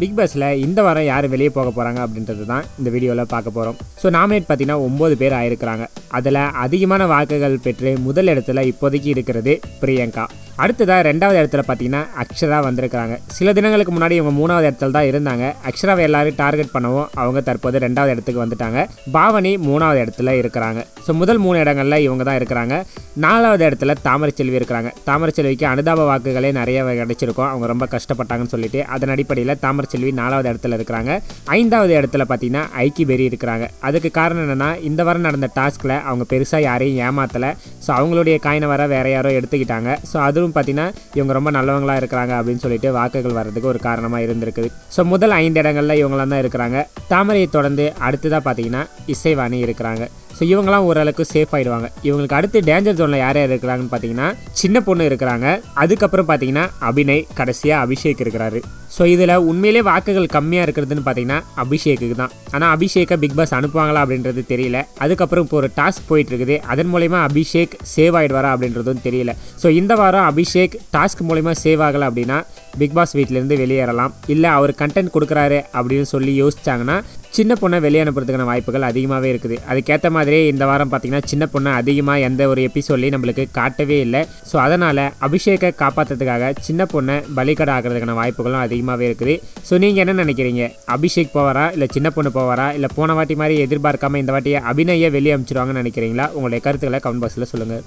Big பாஸில் இந்த வாரம் யார் வெளியே போக போகிறாங்க அப்படின்றது தான் இந்த வீடியோவில் பார்க்க போகிறோம் ஸோ நாமினேட் பார்த்தீங்கன்னா ஒம்பது பேர் ஆயிருக்கிறாங்க. அதில் அதிகமான வாக்குகள் பெற்று முதல் இடத்துல இப்போதைக்கு இருக்கிறது பிரியங்கா. அடுத்ததாக ரெண்டாவது இடத்துல பார்த்தீங்கன்னா அக்ஷரா வந்திருக்கிறாங்க. சில தினங்களுக்கு முன்னாடி இவங்க மூணாவது இடத்துல தான் இருந்தாங்க. அக்ஷராவை எல்லாரும் டார்கெட் பண்ணவும் அவங்க தற்போது ரெண்டாவது இடத்துக்கு வந்துட்டாங்க. பாவனி மூணாவது இடத்துல இருக்கிறாங்க. ஸோ முதல் மூணு இடங்கள்ல இவங்க தான் இருக்கிறாங்க. நாலாவது இடத்துல தாமரை செல்வி இருக்கிறாங்க. தாமரை செல்விக்கு அனுதாப வாக்குகளே நிறைய கிடைச்சிருக்கும். அவங்க ரொம்ப கஷ்டப்பட்டாங்கன்னு சொல்லிட்டு அதன் அடிப்படையில் தாமரை செல்வி நாலாவது இடத்துல இருக்கிறாங்க. ஐந்தாவது இடத்துல பார்த்தீங்கன்னா ஐக்கி பெரி இருக்கிறாங்க. அதுக்கு காரணம் என்னென்னா இந்த வாரம் நடந்த டாஸ்கில் அவங்க பெருசாக யாரையும் ஏமாத்தலை. ஸோ அவங்களுடைய காயினை வர வேற யாரோ எடுத்துக்கிட்டாங்க. ஸோ அது அதுவும் பார்த்தீங்கன்னா இவங்க ரொம்ப நல்லவங்களாக இருக்கிறாங்க அப்படின்னு சொல்லிட்டு வாக்குகள் வர்றதுக்கு ஒரு காரணமாக இருந்திருக்குது. ஸோ முதல் ஐந்து இடங்களில் இவங்களாம் தான் இருக்கிறாங்க. தாமரையை தொடர்ந்து அடுத்ததாக பார்த்தீங்கன்னா இசைவாணி இருக்கிறாங்க. ஸோ இவங்களாம் ஓரளவுக்கு சேஃப் ஆயிடுவாங்க. இவங்களுக்கு அடுத்து டேஞ்சர் ஜோனில் யார் யார் இருக்கிறாங்கன்னு பார்த்தீங்கன்னா சின்ன பொண்ணு இருக்கிறாங்க. அதுக்கப்புறம் பார்த்தீங்கன்னா அபிநய் கடைசியாக அபிஷேக் இருக்கிறாரு. ஸோ இதில் உண்மையிலே வாக்குகள் கம்மியாக இருக்கிறதுன்னு பார்த்தீங்கன்னா அபிஷேக்கு தான். ஆனால் அபிஷேக்கை பிக் பாஸ் அனுப்புவாங்களா அப்படின்றது தெரியல. அதுக்கப்புறம் இப்போ ஒரு டாஸ்க் போயிட்டு இருக்குது. அதன் மூலயமா அபிஷேக் சேவ் ஆகிடுவாரா அப்படின்றதும் தெரியல. ஸோ இந்த வாரம் அபிஷேக் டாஸ்க் மூலயமா சேவ் ஆகலை அப்படின்னா பிக் பாஸ் வீட்டிலேருந்து வெளியேறலாம். இல்லை அவர் கண்டென்ட் கொடுக்குறாரு அப்படின்னு சொல்லி யோசிச்சாங்கன்னா சின்ன பொண்ணை வெளியே அனுப்புறதுக்கான வாய்ப்புகள் அதிகமாகவே இருக்குது. அதுக்கேற்ற மாதிரியே இந்த வாரம் பார்த்தீங்கன்னா சின்ன பொண்ணை அதிகமாக எந்த ஒரு எபிசோட்லையும் நம்மளுக்கு காட்டவே இல்லை. ஸோ அதனால் அபிஷேக்கை காப்பாற்றுறதுக்காக சின்ன பொண்ணை பலிக்கடை ஆகிறதுக்கான வாய்ப்புகளும் அதிகமாகவே இருக்குது. ஸோ நீங்கள் என்ன நினைக்கிறீங்க? அபிஷேக் போவாரா? இல்லை சின்ன பொண்ணு போவாரா? இல்லை போன வாட்டி மாதிரி எதிர்பார்க்காம இந்த வாட்டி அபிநயை வெளியே அனுப்பிச்சிடுவாங்கன்னு நினைக்கிறீங்களா? உங்களுடைய கருத்துக்களை கமெண்ட் பாக்ஸில் சொல்லுங்கள்